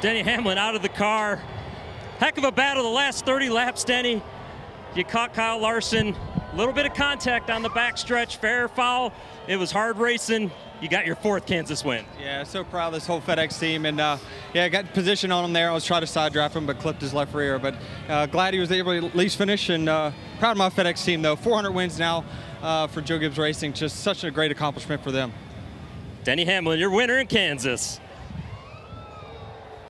Denny Hamlin out of the car. Heck of a battle the last 30 laps, Denny. You caught Kyle Larson. A little bit of contact on the backstretch, fair foul. It was hard racing. You got your fourth Kansas win. Yeah, so proud of this whole FedEx team, and uh, yeah, I got position on him there. I was trying to side draft him, but clipped his left rear. But uh, glad he was able to at least finish, and uh, proud of my FedEx team though. 400 wins now uh, for Joe Gibbs Racing, just such a great accomplishment for them. Denny Hamlin, your winner in Kansas.